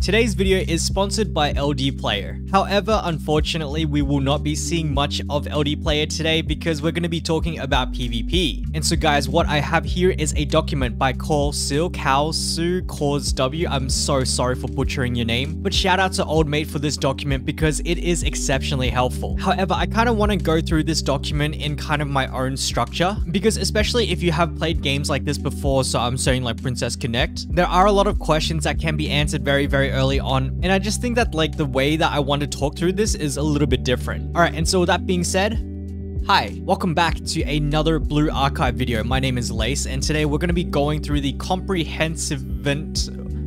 Today's video is sponsored by LD Player. However, unfortunately, we will not be seeing much of LD Player today because we're going to be talking about PvP. And so guys, what I have here is a document by Call Sil Kao Su Cause W. I'm so sorry for butchering your name, but shout out to Old Mate for this document because it is exceptionally helpful. However, I kind of want to go through this document in kind of my own structure because especially if you have played games like this before, so I'm saying like Princess Connect, there are a lot of questions that can be answered very, very early on. And I just think that like the way that I want to talk through this is a little bit different. All right. And so with that being said, Hi, welcome back to another Blue Archive video. My name is Lace, and today we're going to be going through the comprehensive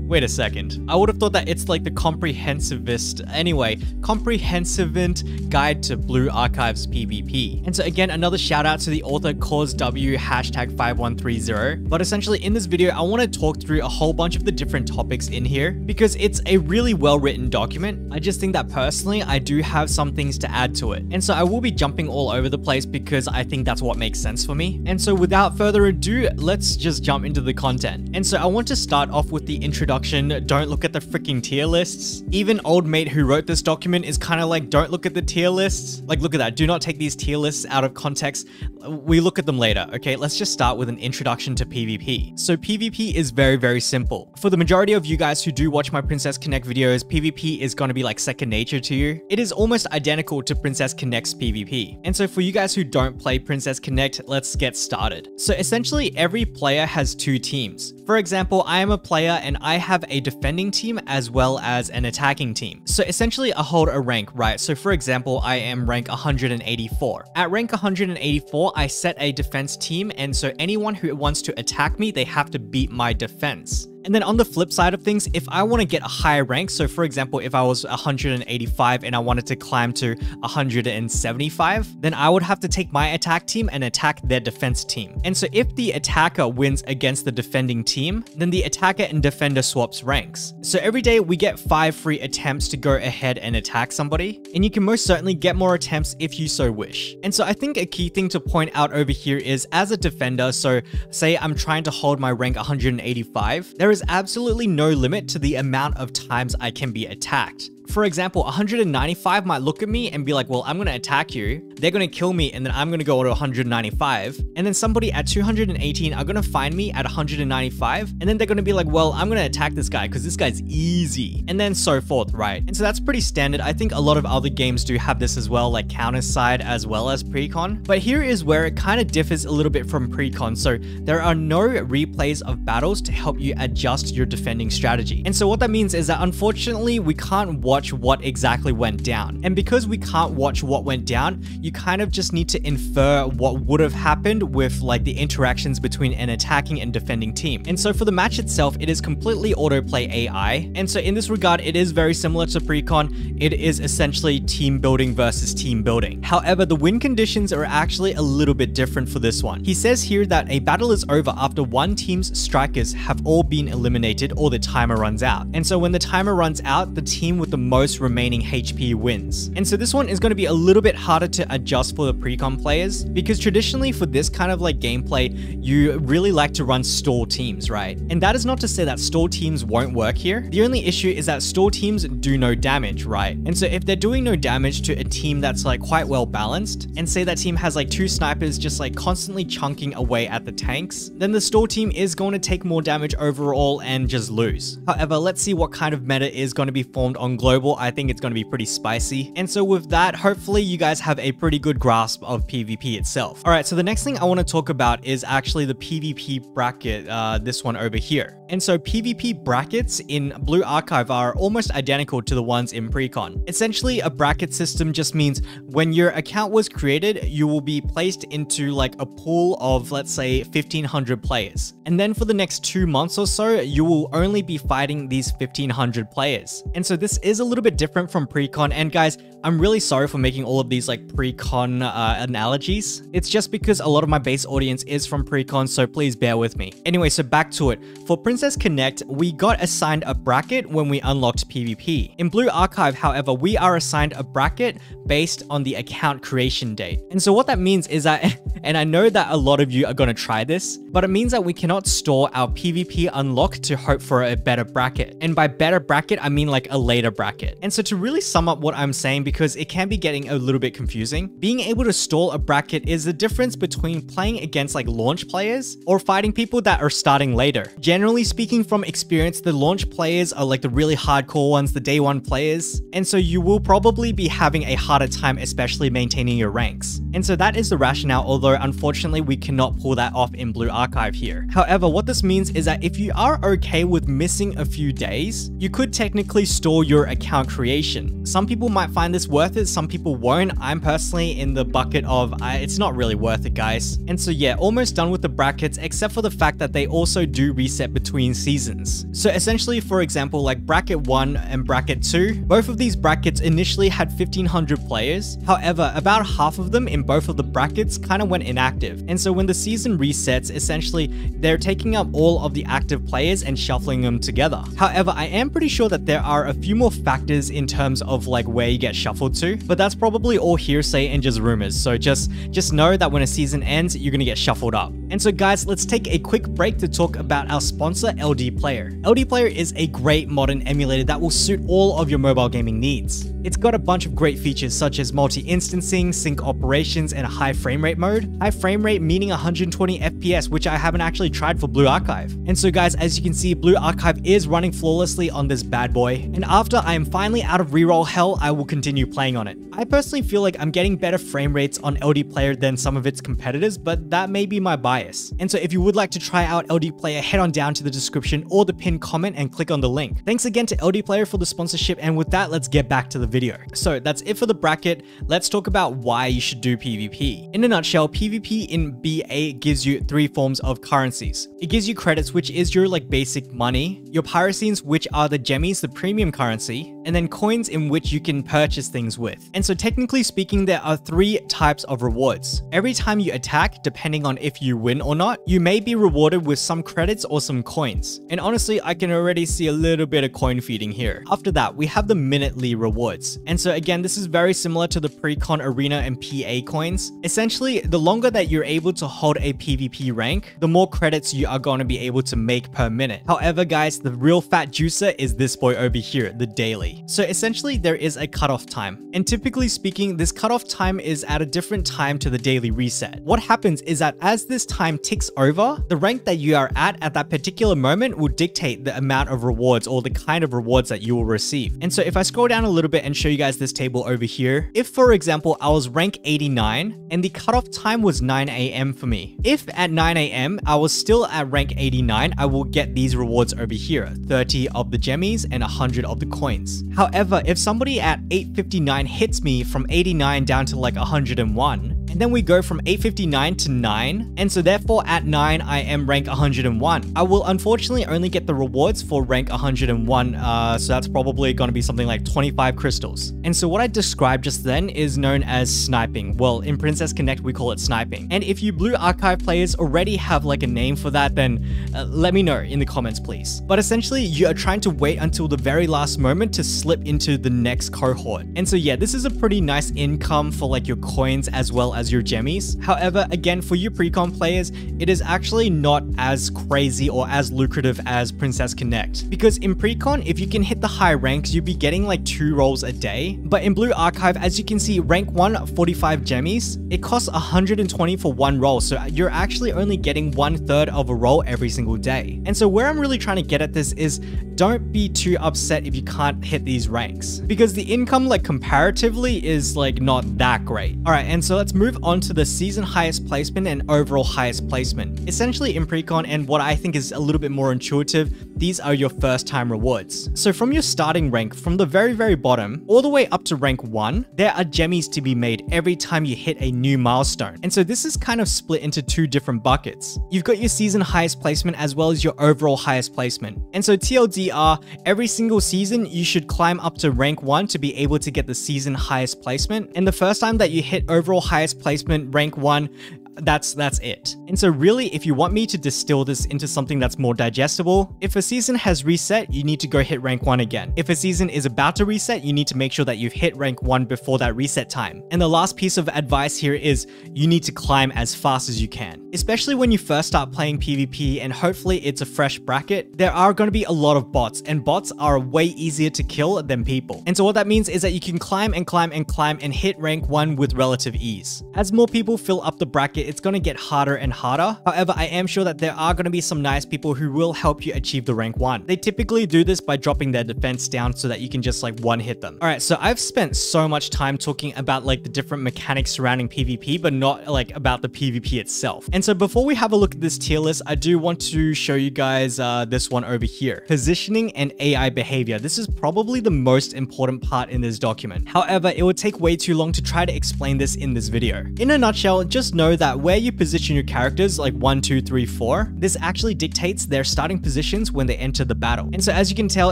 Wait a second. I would have thought that it's like the comprehensivist. Anyway, comprehensiven't guide to Blue Archives PvP. And so again, another shout out to the author Cause W hashtag 5130. But essentially in this video, I want to talk through a whole bunch of the different topics in here because it's a really well written document. I just think that personally, I do have some things to add to it. And so I will be jumping all over the place because I think that's what makes sense for me. And so without further ado, let's just jump into the content. And so I want to start off with the introduction introduction, don't look at the freaking tier lists. Even old mate who wrote this document is kind of like, don't look at the tier lists. Like, look at that. Do not take these tier lists out of context. We look at them later, okay? Let's just start with an introduction to PvP. So PvP is very, very simple. For the majority of you guys who do watch my Princess Connect videos, PvP is going to be like second nature to you. It is almost identical to Princess Connect's PvP. And so for you guys who don't play Princess Connect, let's get started. So essentially every player has two teams. For example, I am a player and I have a defending team as well as an attacking team. So essentially I hold a rank, right? So for example, I am rank 184. At rank 184, I set a defense team and so anyone who wants to attack me, they have to beat my defense. And then on the flip side of things, if I want to get a higher rank, so for example, if I was 185 and I wanted to climb to 175, then I would have to take my attack team and attack their defense team. And so if the attacker wins against the defending team, then the attacker and defender swaps ranks. So every day we get five free attempts to go ahead and attack somebody, and you can most certainly get more attempts if you so wish. And so I think a key thing to point out over here is as a defender, so say I'm trying to hold my rank 185, there is absolutely no limit to the amount of times I can be attacked. For example, 195 might look at me and be like, well, I'm to attack you. They're to kill me and then I'm to go to 195. And then somebody at 218 are to find me at 195. And then they're to be like, well, I'm to attack this guy because this guy's easy. And then so forth, right? And so that's pretty standard. I think a lot of other games do have this as well, like CounterSide as well as PriConne. But here is where it kind of differs a little bit from PriConne. So there are no replays of battles to help you adjust your defending strategy. And so what that means is that unfortunately, we can't watch watch what exactly went down. And because we can't watch what went down, you kind of just need to infer what would have happened with like the interactions between an attacking and defending team. And so for the match itself, it is completely autoplay AI. And so in this regard, it is very similar to PriConne. It is essentially team building versus team building. However, the win conditions are actually a little bit different for this one. He says here that a battle is over after one team's strikers have all been eliminated or the timer runs out. And so when the timer runs out, the team with the most remaining HP wins. And so this one is going to be a little bit harder to adjust for the PriConne players because traditionally for this kind of like gameplay, you really like to run stall teams, right? And that is not to say that stall teams won't work here. The only issue is that stall teams do no damage, right? And so if they're doing no damage to a team that's like quite well balanced and say that team has like two snipers just like constantly chunking away at the tanks, then the stall team is going to take more damage overall and just lose. However, let's see what kind of meta is going to be formed on global global, I think it's going to be pretty spicy. And so with that, hopefully you guys have a pretty good grasp of PvP itself. All right, so the next thing I want to talk about is actually the PvP bracket, uh, this one over here. And so PvP brackets in Blue Archive are almost identical to the ones in PriConne. Essentially, a bracket system just means when your account was created, you will be placed into like a pool of, let's say, 1500 players. And then for the next two months or so, you will only be fighting these 1500 players. And so this is a little bit different from PriConne. And guys, I'm really sorry for making all of these like PriConne uh, analogies. It's just because a lot of my base audience is from PriConne, so please bear with me. Anyway, so back to it. For Princess Connect, we got assigned a bracket when we unlocked PvP. In Blue Archive, however, we are assigned a bracket based on the account creation date. And so what that means is that And I know that a lot of you are going to try this, but it means that we cannot store our PvP unlock to hope for a better bracket. And by better bracket, I mean like a later bracket. And so to really sum up what I'm saying, because it can be getting a little bit confusing, being able to stall a bracket is the difference between playing against like launch players or fighting people that are starting later. Generally speaking from experience, the launch players are like the really hardcore ones, the day one players. And so you will probably be having a harder time, especially maintaining your ranks. And so that is the rationale, although unfortunately we cannot pull that off in Blue Archive here. However, what this means is that if you are okay with missing a few days, you could technically store your account creation. Some people might find this worth it, some people won't. I'm personally in the bucket of it's not really worth it, guys. And so yeah, almost done with the brackets, except for the fact that they also do reset between seasons. So essentially, for example, like bracket 1 and bracket 2, both of these brackets initially had 1500 players. However, about half of them in both of the brackets kind of went inactive. And so when the season resets, essentially, they're taking up all of the active players and shuffling them together. However, I am pretty sure that there are a few more factors in terms of like where you get shuffled to, but that's probably all hearsay and just rumors. So just, just know that when a season ends, you're gonna get shuffled up. And so guys, let's take a quick break to talk about our sponsor, LD Player. LD Player is a great modern emulator that will suit all of your mobile gaming needs. It's got a bunch of great features such as multi-instancing, sync operations, and a high frame rate mode. High frame rate meaning 120 FPS, which I haven't actually tried for Blue Archive. And so guys, as you can see, Blue Archive is running flawlessly on this bad boy. And after I am finally out of reroll hell, I will continue playing on it. I personally feel like I'm getting better frame rates on LD Player than some of its competitors, but that may be my bias. And so if you would like to try out LD Player, head on down to the description or the pinned comment and click on the link. Thanks again to LD Player for the sponsorship, and with that, let's get back to the video. So that's it for the bracket. Let's talk about why you should do PvP. In a nutshell, PvP in BA gives you three forms of currencies. It gives you credits, which is your like basic money, your pyroxenes, which are the gemmies, the premium currency, and then coins in which you can purchase things with. And so technically speaking, there are three types of rewards. Every time you attack, depending on if you win or not, you may be rewarded with some credits or some coins. And honestly, I can already see a little bit of coin feeding here. After that, we have the minutely rewards. And so again, this is very similar to the PriConne arena and PA coins. Essentially, the longer that you're able to hold a PvP rank, the more credits you are going to be able to make per minute. However, guys, the real fat juicer is this boy over here, the daily. So essentially, there is a cutoff time. And typically speaking, this cutoff time is at a different time to the daily reset. What happens is that as this time ticks over, the rank that you are at at that particular moment will dictate the amount of rewards or the kind of rewards that you will receive. And so if I scroll down a little bit and show you guys this table over here, if for example, I was rank 89 and the cutoff time was 9 a.m. for me, if at 9 a.m. I was still at rank 89, I will get these rewards over here, 30 of the gemmies and 100 of the coins. However, if somebody at 859 hits me from 89 down to like 101, and then we go from 859 to 9, and so therefore at 9 I am rank 101. I will unfortunately only get the rewards for rank 101, uh, so that's probably going to be something like 25 crystals. And so what I described just then is known as sniping. Well, in Princess Connect we call it sniping. And if you Blue Archive players already have like a name for that, then uh, let me know in the comments please. But essentially you are trying to wait until the very last moment to slip into the next cohort. And so yeah, this is a pretty nice income for like your coins as well as as your gemmies. However, again, for you PriConne players, it is actually not as crazy or as lucrative as Princess Connect. Because in PriConne, if you can hit the high ranks, you'd be getting like two rolls a day. But in Blue Archive, as you can see, rank 1, 45 gemmies, it costs 120 for one roll. So uh, you're actually only getting one third of a roll every single day. And so where I'm really trying to get at this is don't be too upset if you can't hit these ranks. Because the income like comparatively is like not that great. Alright, and so let's move move on to the season highest placement and overall highest placement. Essentially in PriConne and what I think is a little bit more intuitive, these are your first time rewards. So from your starting rank, from the very very bottom, all the way up to rank 1, there are gemmies to be made every time you hit a new milestone. And so this is kind of split into two different buckets. You've got your season highest placement as well as your overall highest placement. And so TLDR, every single season you should climb up to rank 1 to be able to get the season highest placement. And the first time that you hit overall highest placement rank 1 that's that's it. And so really, if you want me to distill this into something that's more digestible, if a season has reset, you need to go hit rank 1 again. If a season is about to reset, you need to make sure that you've hit rank 1 before that reset time. And the last piece of advice here is you need to climb as fast as you can. Especially when you first start playing PvP and hopefully it's a fresh bracket, there are going to be a lot of bots and bots are way easier to kill than people. And so what that means is that you can climb and climb and climb and hit rank 1 with relative ease. As more people fill up the bracket, it's going to get harder and harder. However, I am sure that there are going to be some nice people who will help you achieve the rank 1. They typically do this by dropping their defense down so that you can just like one hit them. Alright, so I've spent so much time talking about like the different mechanics surrounding PvP, but not like about the PvP itself. And so before we have a look at this tier list, I do want to show you guys uh, this one over here. Positioning and AI behavior. This is probably the most important part in this document. However, it would take way too long to try to explain this in this video. In a nutshell, just know that where you position your characters, like 1, 2, 3, 4, this actually dictates their starting positions when they enter the battle. And so as you can tell,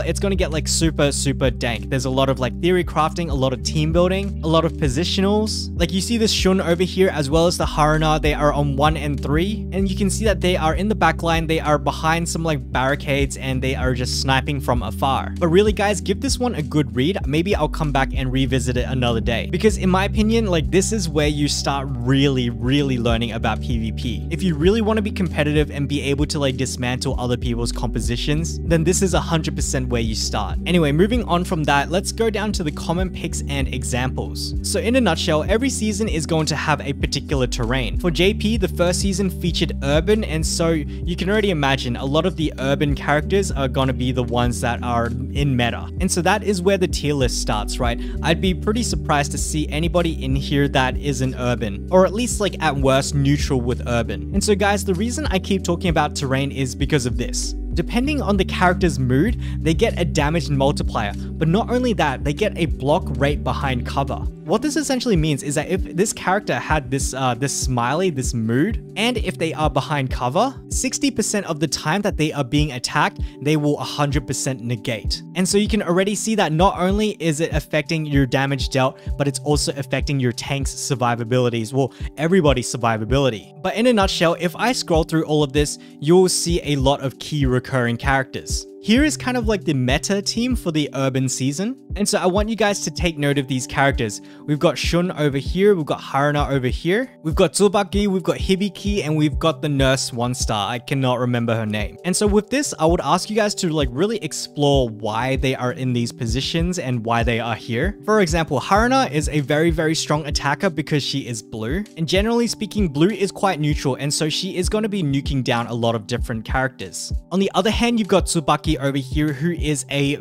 it's going to get like super, super dank. There's a lot of like theory crafting, a lot of team building, a lot of positionals. Like you see this Shun over here as well as the Haruna, they are on 1 and 3. And you can see that they are in the back line, they are behind some like barricades and they are just sniping from afar. But really guys, give this one a good read. Maybe I'll come back and revisit it another day. Because in my opinion, like this is where you start really, really learning about PvP. If you really want to be competitive and be able to like dismantle other people's compositions, then this is 100% where you start. Anyway, moving on from that, let's go down to the common picks and examples. So in a nutshell, every season is going to have a particular terrain. For JP, the first season featured urban, and so you can already imagine a lot of the urban characters are going to be the ones that are in meta. And so that is where the tier list starts, right? I'd be pretty surprised to see anybody in here that isn't urban, or at least like at worst neutral with urban. And so guys, the reason I keep talking about terrain is because of this. Depending on the character's mood, they get a damage multiplier, but not only that, they get a block rate behind cover. What this essentially means is that if this character had this uh, this smiley, this mood, and if they are behind cover, 60% of the time that they are being attacked, they will 100% negate. And so you can already see that not only is it affecting your damage dealt, but it's also affecting your tank's survivabilities, well, everybody's survivability. But in a nutshell, if I scroll through all of this, you'll see a lot of key recurring characters. Here is kind of like the meta team for the urban season. And so I want you guys to take note of these characters. We've got Shun over here, we've got Haruna over here, we've got Tsubaki, we've got Hibiki, and we've got the nurse one star. I cannot remember her name. And so with this, I would ask you guys to like really explore why they are in these positions and why they are here. For example, Haruna is a very, very strong attacker because she is blue. And generally speaking, blue is quite neutral. And so she is going to be nuking down a lot of different characters. On the other hand, you've got Tsubaki over here who is a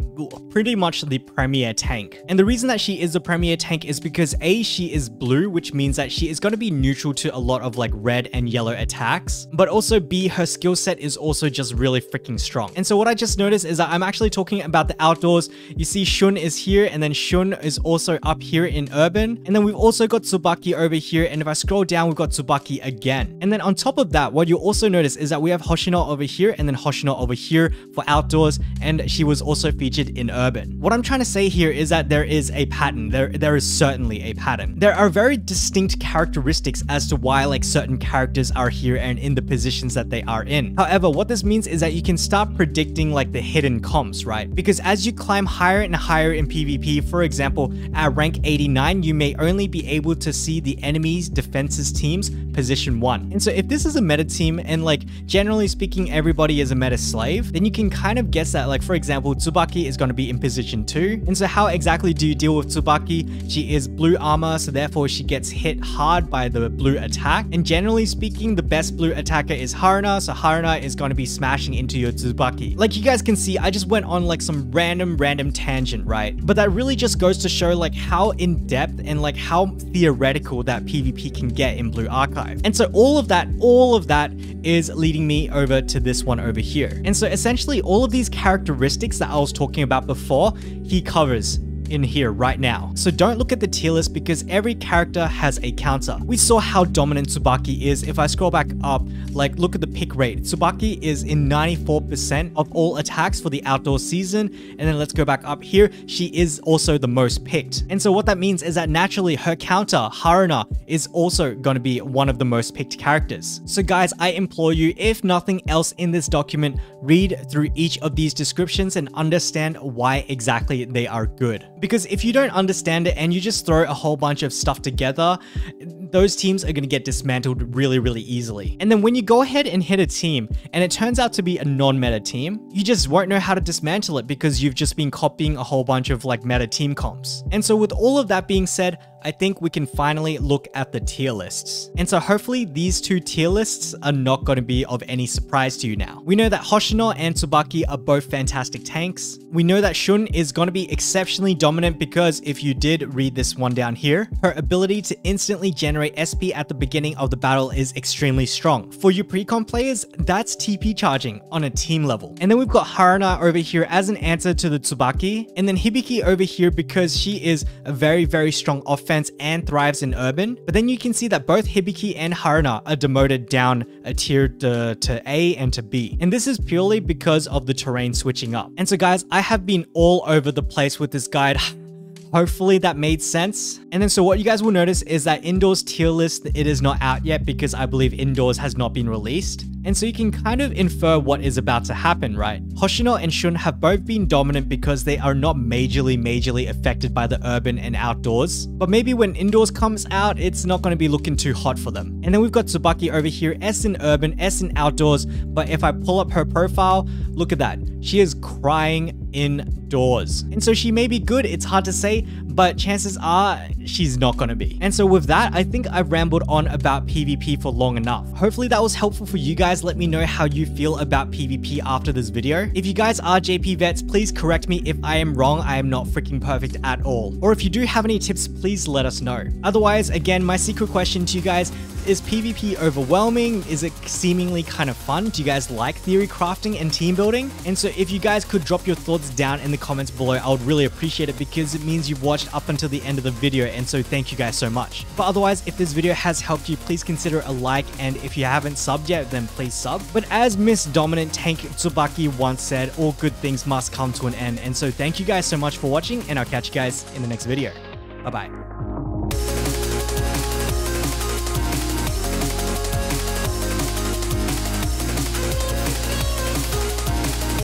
pretty much the premier tank. And the reason that she is the premier tank is because A, she is blue, which means that she is going to be neutral to a lot of like red and yellow attacks. But also B, her skill set is also just really freaking strong. And so what I just noticed is that I'm actually talking about the outdoors. You see Shun is here and then Shun is also up here in urban. And then we've also got Tsubaki over here. And if I scroll down, we've got Tsubaki again. And then on top of that, what you'll also notice is that we have Hoshino over here and then Hoshino over here for outdoors and she was also featured in Urban. What I'm trying to say here is that there is a pattern. There, there is certainly a pattern. There are very distinct characteristics as to why like certain characters are here and in the positions that they are in. However, what this means is that you can start predicting like the hidden comps, right? Because as you climb higher and higher in PvP, for example, at rank 89, you may only be able to see the enemy's defenses team's position 1. And so if this is a meta team and like generally speaking everybody is a meta slave, then you can kind of guess that like for example, Tsubaki is going to be in position 2. And so how exactly do you deal with Tsubaki? She is blue armor, so therefore she gets hit hard by the blue attack. And generally speaking, the best blue attacker is Haruna, so Haruna is going to be smashing into your Tsubaki. Like you guys can see, I just went on like some random, random tangent, right? But that really just goes to show like how in depth and like how theoretical that PvP can get in Blue Archive. And so all of that, all of that is leading me over to this one over here. And so essentially all of these characteristics that I was talking about before, he covers in here right now. So don't look at the tier list because every character has a counter. We saw how dominant Tsubaki is. If I scroll back up, like look at the pick rate. Tsubaki is in 94% of all attacks for the outdoor season. And then let's go back up here. She is also the most picked. And so what that means is that naturally her counter, Haruna, is also going to be one of the most picked characters. So guys, I implore you, if nothing else in this document, read through each of these descriptions and understand why exactly they are good. Because if you don't understand it and you just throw a whole bunch of stuff together, those teams are going to get dismantled really, really easily. And then when you go ahead and hit a team and it turns out to be a non-meta team, you just won't know how to dismantle it because you've just been copying a whole bunch of like meta team comps. And so with all of that being said, I think we can finally look at the tier lists. And so hopefully these two tier lists are not going to be of any surprise to you now. We know that Hoshino and Tsubaki are both fantastic tanks. We know that Shun is going to be exceptionally dominant because if you did read this one down here, her ability to instantly generate SP at the beginning of the battle is extremely strong. For you PriConne players, that's TP charging on a team level. And then we've got Haruna over here as an answer to the Tsubaki, and then Hibiki over here because she is a very, very strong offense defense and thrives in urban, but then you can see that both Hibiki and Haruna are demoted down a tier to, to A and to B. And this is purely because of the terrain switching up. And so guys, I have been all over the place with this guide. Hopefully that made sense. And then so what you guys will notice is that indoors tier list, it is not out yet because I believe indoors has not been released. And so you can kind of infer what is about to happen, right? Hoshino and Shun have both been dominant because they are not majorly, majorly affected by the urban and outdoors. But maybe when indoors comes out, it's not going to be looking too hot for them. And then we've got Tsubaki over here, S in urban, S in outdoors. But if I pull up her profile, look at that. She is crying indoors. And so she may be good, it's hard to say, but chances are she's not gonna be. And so with that, I think I've rambled on about PvP for long enough. Hopefully that was helpful for you guys. Let me know how you feel about PvP after this video. If you guys are JP vets, please correct me if I am wrong. I am not freaking perfect at all. Or if you do have any tips, please let us know. Otherwise, again, my secret question to you guys, is PvP overwhelming? Is it seemingly kind of fun? Do you guys like theory crafting and team building? And so if you guys could drop your thoughts down in the comments below, I would really appreciate it because it means you've watched up until the end of the video and so thank you guys so much. But otherwise, if this video has helped you, please consider a like and if you haven't subbed yet, then please sub. But as Miss Dominant Tank Tsubaki once said, all good things must come to an end. And so thank you guys so much for watching and I'll catch you guys in the next video. Bye bye.